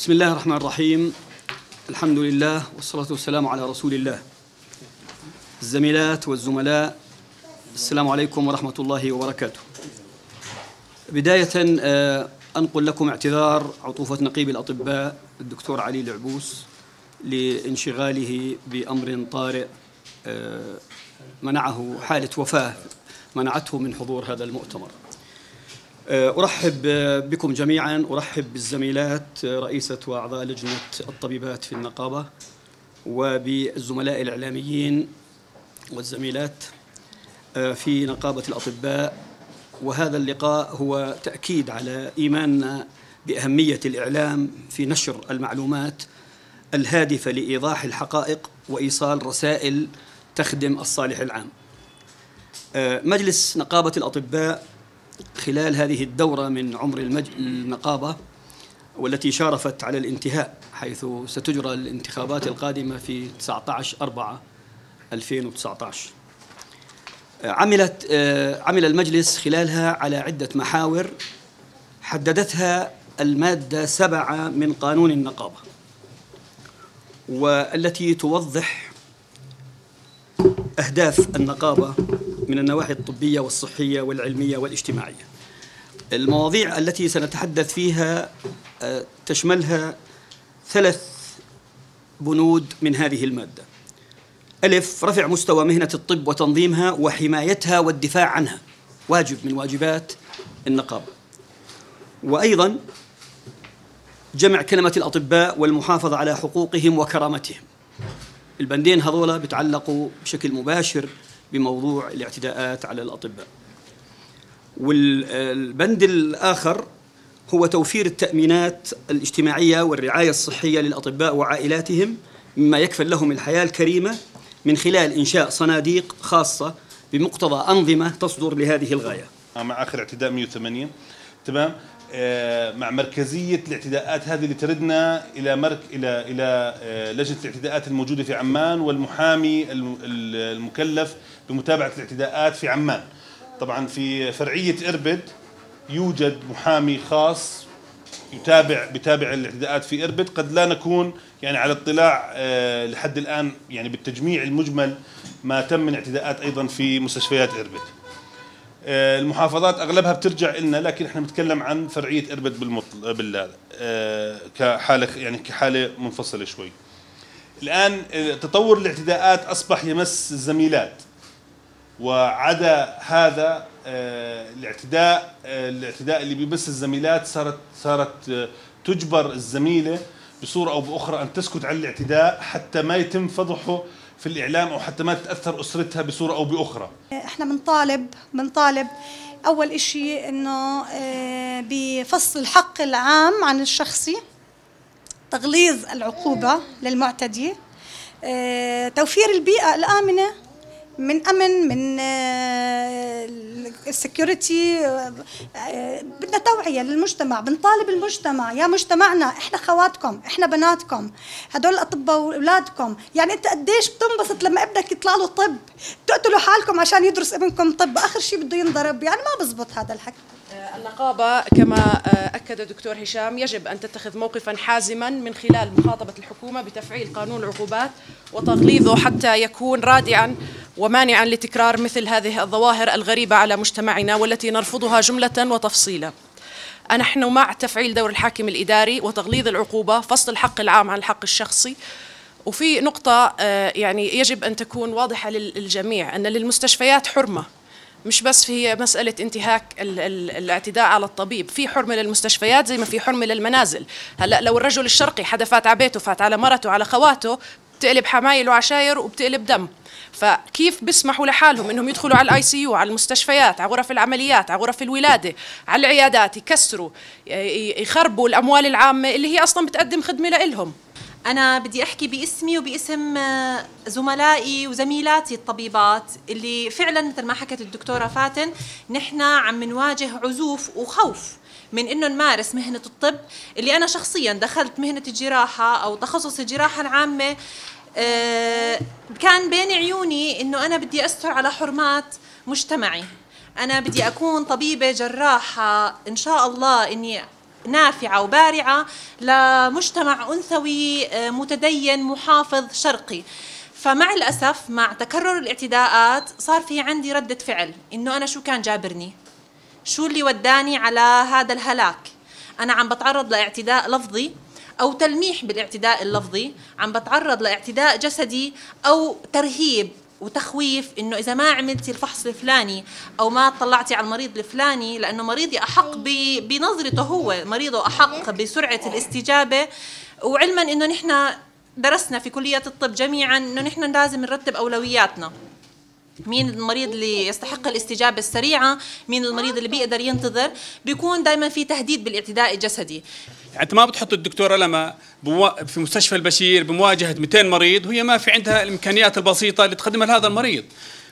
بسم الله الرحمن الرحيم. الحمد لله والصلاة والسلام على رسول الله. الزميلات والزملاء السلام عليكم ورحمة الله وبركاته. بداية آه، أنقل لكم اعتذار عطوفة نقيب الأطباء الدكتور علي العبوس لانشغاله بأمر طارئ آه، منعه حالة وفاة منعته من حضور هذا المؤتمر. أرحب بكم جميعا. أرحب بالزميلات رئيسة وأعضاء لجنة الطبيبات في النقابة وبالزملاء الإعلاميين والزميلات آه، في نقابة الأطباء. وهذا اللقاء هو تأكيد على إيماننا بأهمية الإعلام في نشر المعلومات الهادفة لإيضاح الحقائق وإيصال رسائل تخدم الصالح العام. آه، مجلس نقابة الأطباء خلال هذه الدورة من عمر المج... النقابة والتي شارفت على الانتهاء حيث ستجرى الانتخابات القادمة في 19 4 2019 عملت آه، عمل المجلس خلالها على عدة محاور حددتها المادة سبعة من قانون النقابة والتي توضح أهداف النقابة من النواحي الطبية والصحية والعلمية والاجتماعية. المواضيع التي سنتحدث فيها آه، تشملها ثلاث بنود من هذه المادة. ألف رفع مستوى مهنة الطب وتنظيمها وحمايتها والدفاع عنها. واجب من واجبات النقابة. وأيضا جمع كلمة الأطباء والمحافظة على حقوقهم وكرامتهم. البندين هذولا بيتعلقوا بشكل مباشر بموضوع الاعتداءات على الأطباء. والبند الآخر هو توفير التأمينات الاجتماعية والرعاية الصحية للأطباء وعائلاتهم مما يكفل لهم الحياة الكريمة من خلال إنشاء صناديق خاصة بمقتضى أنظمة تصدر لهذه الغاية. مع آخر اعتداء 180 تمام؟ آه، مع مركزية الاعتداءات هذه اللي تردنا إلى مرك إلى إلى آه، لجنة الاعتداءات الموجودة في عمان والمحامي الم- ال- المكلف بمتابعة الاعتداءات في عمان. طبعا في فرعية إربد يوجد محامي خاص يتابع بتابع الاعتداءات في إربد. قد لا نكون يعني على اطلاع آه، لحد الآن يعني بالتجميع المجمل ما تم من اعتداءات أيضا في مستشفيات إربد. آه، المحافظات أغلبها بترجع لنا لكن إحنا بنتكلم عن فرعية إربد بالمطل بالهذا آه، كحالة يعني كحالة منفصلة شوي. الآن آه، تطور الاعتداءات أصبح يمس الزميلات. وعدا هذا آه، الاعتداء آه، الاعتداء اللي بيمس الزميلات صارت صارت آه، تجبر الزميلة بصورة أو بأخرى أن تسكت عن الاعتداء حتى ما يتم فضحه في الإعلام أو حتى ما تتاثر أسرتها بصورة أو بأخرى. إحنا بنطالب بنطالب أول إشي إنه بفصل الحق العام عن الشخصي تغليظ العقوبة للمعتدي توفير البيئة الآمنة من أمن من السكيورتي بدنا توعية للمجتمع بنطالب المجتمع. يا مجتمعنا إحنا خواتكم إحنا بناتكم. هدول الأطباء أولادكم يعني أنت قديش بتنبسط لما ابنك يطلع له طب؟ تقتلوا حالكم عشان يدرس ابنكم طب. آخر شيء بده ينضرب. يعني ما بزبط هذا الحكي. النقابة كما أكد الدكتور هشام يجب أن تتخذ موقفا حازما من خلال مخاطبة الحكومة بتفعيل قانون العقوبات وتغليظه حتى يكون رادعا ومانعا لتكرار مثل هذه الظواهر الغريبة على مجتمعنا والتي نرفضها جملة وتفصيلا. نحن مع تفعيل دور الحاكم الإداري وتغليظ العقوبة فصل الحق العام عن الحق الشخصي. وفي نقطة آه، يعني يجب أن تكون واضحة للجميع أن للمستشفيات حرمة. مش بس هي مسألة انتهاك ال ال الاعتداء على الطبيب في حرمة للمستشفيات زي ما في حرمة للمنازل. هلأ لو الرجل الشرقي حدا فات على بيته فات على مرته على خواته بتقلب حمايل وعشاير وبتقلب دم. فكيف بيسمحوا لحالهم إنهم يدخلوا على ال ICU على المستشفيات على غرف العمليات على غرف الولادة على العيادات يكسروا يخربوا الأموال العامة اللي هي أصلا بتقدم خدمة لإلهم. أنا بدي أحكي باسمي وباسم آه، زملائي وزميلاتي الطبيبات اللي فعلا مثل ما حكت الدكتورة فاتن نحن عم نواجه عزوف وخوف. من إنه نمارس مهنة الطب اللي أنا شخصيا دخلت مهنة الجراحة أو تخصص الجراحة العامة آه، كان بين عيوني إنه أنا بدي أستر على حرمات مجتمعي. أنا بدي أكون طبيبة جراحة إن شاء الله إني نافعة وبارعة لمجتمع أنثوي آه، متدين محافظ شرقي. فمع الأسف مع تكرر الاعتداءات صار في عندي ردة فعل إنه أنا شو كان جابرني. شو اللي وداني على هذا الهلاك؟ أنا عم بتعرض لاعتداء لفظي أو تلميح بالاعتداء اللفظي عم بتعرض لاعتداء جسدي أو ترهيب وتخويف إنه إذا ما عملتي الفحص الفلاني أو ما طلعتي على المريض الفلاني لأنه مريضي أحق بنظرته هو مريضه أحق بسرعة الاستجابة. وعلما إنه نحن درسنا في كلية الطب جميعا إنه نحن لازم نرتب أولوياتنا. مين المريض اللي يستحق الاستجابة السريعة مين المريض اللي بيقدر ينتظر بيكون دائما في تهديد بالاعتداء الجسدي. يعني انت ما بتحط الدكتورة لما في مستشفى البشير بمواجهة 200 مريض وهي ما في عندها الإمكانيات البسيطة اللي تقدمها لهذا المريض.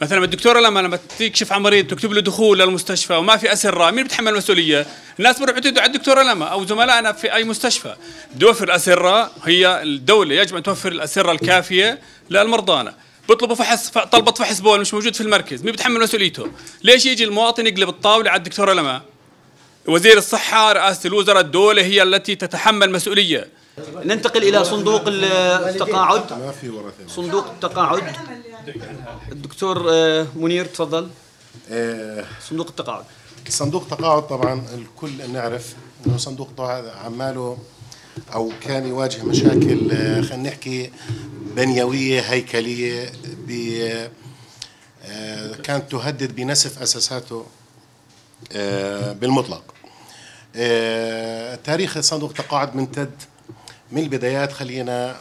مثلا الدكتورة لما لما تكشف عن مريض تكتب له دخول للمستشفى وما في أسرة مين بيتحمل المسؤوليه الناس بيروحوا يعتدوا على الدكتورة لما أو زملائنا في أي مستشفى. بده الأسرة هي الدولة يجب أن توفر الأسرة الكافية للمرضانا. بيطلبوا فحص طلبة فحص بول مش موجود في المركز مين بيتحمل مسؤوليته؟ ليش يجي المواطن يقلب الطاولة على الدكتورة لما؟ وزير الصحة رئاسة الوزراء الدولة هي التي تتحمل مسؤولية. ننتقل إلى صندوق التقاعد. ما في صندوق التقاعد. الدكتور آه، منير تفضل. آه، صندوق التقاعد. صندوق التقاعد طبعا الكل نعرف إنه صندوق التقاعد عماله أو كان يواجه مشاكل آه، خلينا نحكي بنيوية هيكلية كانت تهدد بنسف أساساته بالمطلق. تاريخ صندوق التقاعد ممتد من البدايات خلينا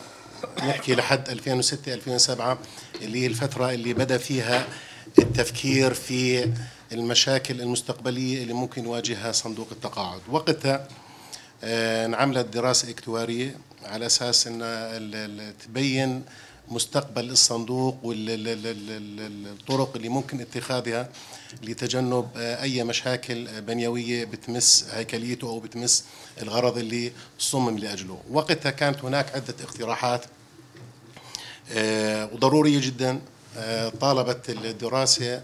نحكي لحد 2006 2007 اللي هي الفترة اللي بدأ فيها التفكير في المشاكل المستقبلية اللي ممكن يواجهها صندوق التقاعد. وقتها آه، انعملت دراسة إكتوارية على أساس أن تبين مستقبل الصندوق والطرق اللي ممكن اتخاذها لتجنب آه، أي مشاكل بنيوية بتمس هيكليته أو بتمس الغرض اللي صمم لأجله، وقتها كانت هناك عدة اقتراحات آه، وضرورية جدا آه، طالبت الدراسة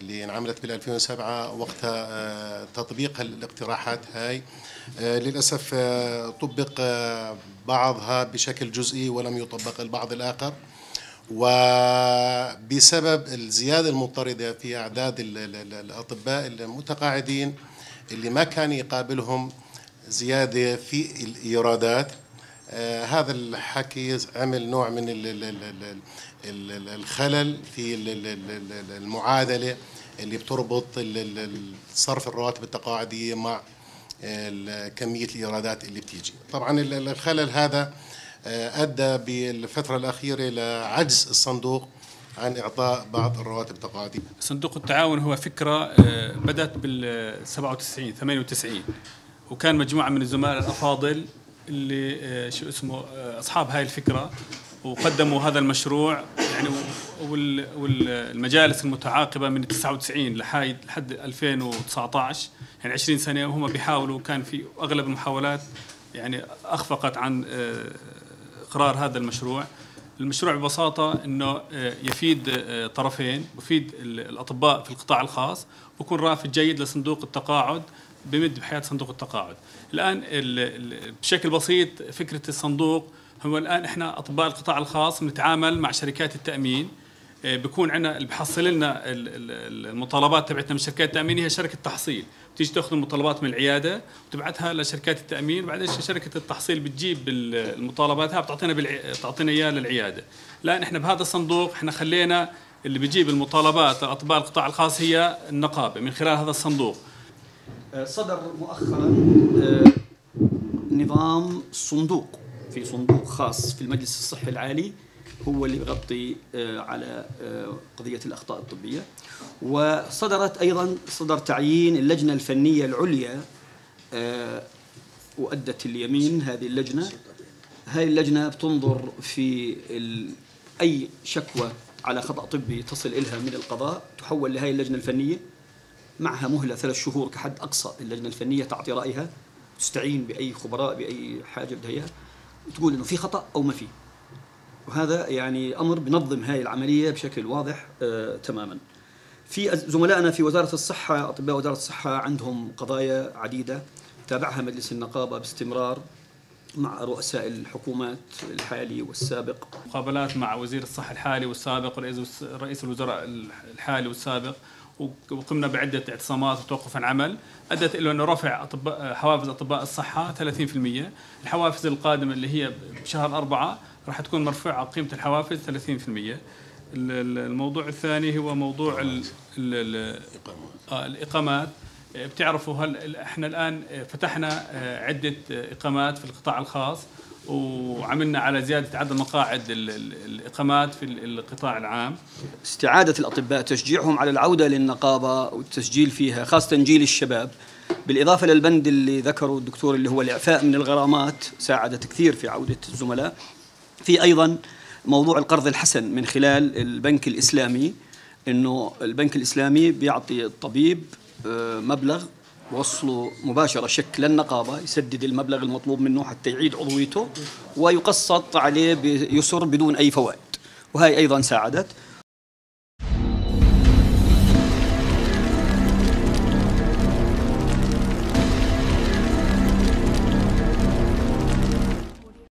اللي انعملت بال 2007 وقتها تطبيق الاقتراحات هاي. للأسف طبق بعضها بشكل جزئي ولم يطبق البعض الآخر. وبسبب الزيادة المضطردة في أعداد الأطباء المتقاعدين اللي ما كان يقابلهم زيادة في الإيرادات آه هذا الحكي عمل نوع من الخلل في المعادله اللي بتربط صرف الرواتب التقاعديه مع كميه الايرادات اللي بتيجي طبعا الخلل هذا آه، ادى بالفترة الاخيره إلى عجز الصندوق عن اعطاء بعض الرواتب التقاعديه. صندوق التعاون هو فكره آه، بدات بال 97 98 وكان مجموعه من الزملاء الافاضل اللي آه، شو اسمه أصحاب هاي الفكرة وقدموا هذا المشروع يعني والمجالس المتعاقبة من 99 لحد لحد 2019 يعني 20 سنة وهم بيحاولوا كان في أغلب المحاولات يعني أخفقت عن إقرار هذا المشروع. المشروع ببساطة أنه آه، يفيد آه، طرفين يفيد الأطباء في القطاع الخاص ويكون رافد جيد لصندوق التقاعد بمد بحياة صندوق التقاعد. الآن بشكل بسيط فكرة الصندوق هو الآن إحنا أطباء القطاع الخاص بنتعامل مع شركات التأمين. آه، بيكون عندنا اللي بحصل لنا المطالبات تبعتنا من شركات التأمين هي شركة تحصيل. تيجي تأخذ المطالبات من العيادة وتبعتها لشركات التأمين وبعدين شركة التحصيل بتجيب المطالبات بتعطينا بالع... بتعطينا إياها للعيادة. الآن إحنا بهذا الصندوق إحنا خلينا اللي بيجيب المطالبات لأطباء القطاع الخاص هي النقابة من خلال هذا الصندوق. صدر مؤخرا آه، نظام صندوق في صندوق خاص في المجلس الصحي العالي هو اللي بغطي آه، على آه، قضية الأخطاء الطبية. وصدرت أيضا صدر تعيين اللجنة الفنية العليا آه، وأدت اليمين هذه اللجنة. هذه اللجنة بتنظر في أي شكوى على خطأ طبي تصل إلها من القضاء تحول لهذه اللجنة الفنية. معها مهلة ثلاث شهور كحد أقصى اللجنة الفنية تعطي رأيها تستعين بأي خبراء بأي حاجة بدها إياها وتقول إنه في خطأ أو ما في. وهذا يعني أمر بنظم هذه العملية بشكل واضح آه تماما. في زملائنا في وزارة الصحة أطباء وزارة الصحة عندهم قضايا عديدة. تابعها مجلس النقابة باستمرار مع رؤساء الحكومات الحالي والسابق. مقابلات مع وزير الصحة الحالي والسابق رئيس الوزراء الحالي والسابق. وقمنا بعدة اعتصامات وتوقف عن عمل أدت إلى أنه رفع أطباء حوافز أطباء الصحة 30% الحوافز القادمة اللي هي بشهر أربعة راح تكون مرفوعة قيمة الحوافز 30% الموضوع الثاني هو موضوع ال ال آه، الإقامات. بتعرفوا هل إحنا الآن فتحنا آه، عدة إقامات في القطاع الخاص. وعملنا على زيادة عدد مقاعد الإقامات في القطاع العام. استعادة الأطباء تشجيعهم على العودة للنقابة والتسجيل فيها خاصة جيل الشباب. بالإضافة للبند اللي ذكره الدكتور اللي هو الإعفاء من الغرامات ساعدت كثير في عودة الزملاء. في أيضا موضوع القرض الحسن من خلال البنك الإسلامي أنه البنك الإسلامي بيعطي الطبيب آه، مبلغ وصله مباشرة شك للنقابة يسدد المبلغ المطلوب منه حتى يعيد عضويته ويقسط عليه بيسر بدون أي فوائد. وهي أيضا ساعدت.